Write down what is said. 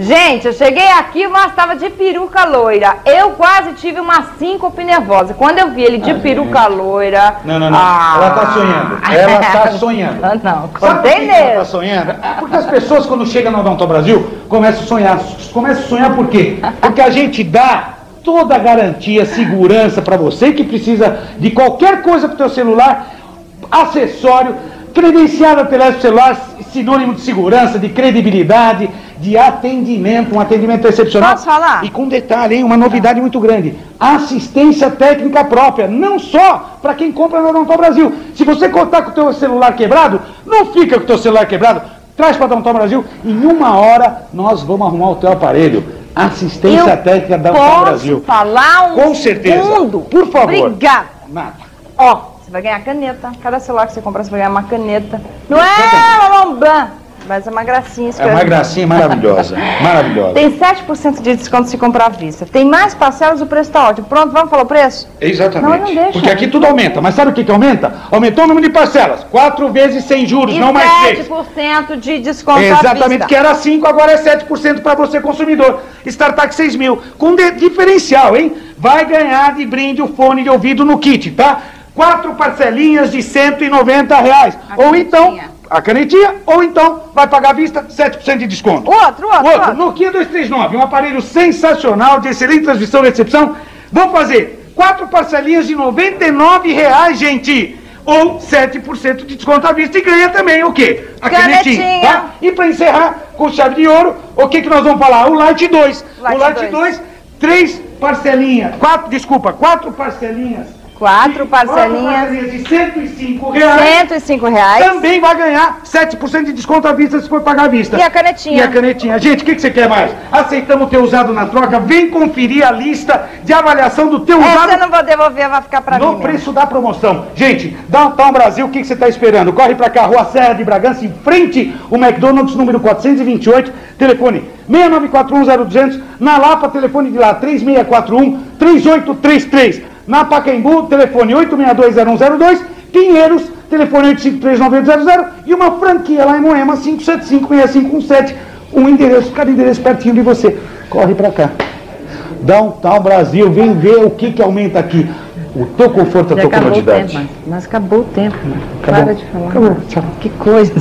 Gente, eu cheguei aqui, mas estava de peruca loira. Eu quase tive uma síncope nervosa. Quando eu vi ele de Ah, peruca gente. loira. Não, não, não. ah. Ela tá sonhando. Ela tá sonhando. Ah, não, Sabe por contei que ela tá mesmo. sonhando? Porque as pessoas, quando chegam no Odonto Brasil, começam a sonhar. Começam a sonhar por quê? Porque a gente dá toda a garantia, segurança para você que precisa de qualquer coisa para o teu celular, acessório, credenciado pelo celular, sinônimo de segurança, de credibilidade, de atendimento, um atendimento excepcional. Posso falar? E com detalhe, hein, uma novidade muito grande. Assistência técnica própria, não só para quem compra no Odonto Brasil. Se você contar com o teu celular quebrado, não fica com o teu celular quebrado. Traz para Odonto Brasil, em uma hora nós vamos arrumar o teu aparelho. Assistência Eu técnica da posso Brasil. falar um Com certeza. segundo? Por favor. Obrigada. Nada. Ó, você vai ganhar caneta. Cada celular que você comprar, você vai ganhar uma caneta. Não é Exatamente. Mas é uma gracinha. É uma gracinha maravilhosa. Maravilhosa. Tem 7% de desconto se comprar à vista. Tem mais parcelas, o preço está ótimo. Pronto, vamos falar o preço? Exatamente. Não, não deixa. Porque aqui tudo aumenta. Mas sabe o que, que aumenta? Aumentou o número de parcelas. Quatro vezes sem juros, E não mais seis. 7% de desconto à Exatamente, vista. que era 5, agora é 7% para você consumidor. StarTac 6 mil, com diferencial, hein? Vai ganhar de brinde o fone de ouvido no kit, tá? Quatro parcelinhas de 190 reais. Ou então. A canetinha, ou então vai pagar à vista 7% de desconto. Outro, outro, Outro, outro. Nokia 239, um aparelho sensacional, de excelente transmissão e recepção. Vou fazer quatro parcelinhas de 99 reais, gente. Ou 7% de desconto à vista e ganha também o quê? A canetinha. Canetinha. tá? E para encerrar com chave de ouro, o que, que nós vamos falar? O Light 2. Light o Light 2. 2, três parcelinhas. Quatro, desculpa, quatro parcelinhas. Quatro Quatro parcelinhas, parcelinhas de 105 reais. 105 reais. Também vai ganhar 7% de desconto à vista se for pagar à vista. E a canetinha? E a canetinha. Gente, o que, que você quer mais? Aceitamos ter usado na troca. Vem conferir a lista de avaliação do teu usado Essa eu não vou devolver, vai ficar pra mim no mesmo. preço da promoção. Gente, Downtown Brasil, o que, que você está esperando? Corre para cá, Rua Serra de Bragança, em frente o McDonald's, número 428, telefone 69410200, na Lapa, telefone de lá 3641-3833, na Pacaembu, telefone 8620102, Pinheiros, telefone 8539800 e uma franquia lá em Moema, 575-6517, um endereço, cada endereço pertinho de você. Corre para cá. Downtown Brasil, vem ver o que que aumenta aqui. O teu conforto, a tua acabou o comodidade. tempo, mas, acabou o tempo, né? Acabou. Para de falar. Acabou, tchau. Que coisa.